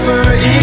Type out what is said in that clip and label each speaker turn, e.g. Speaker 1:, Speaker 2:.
Speaker 1: never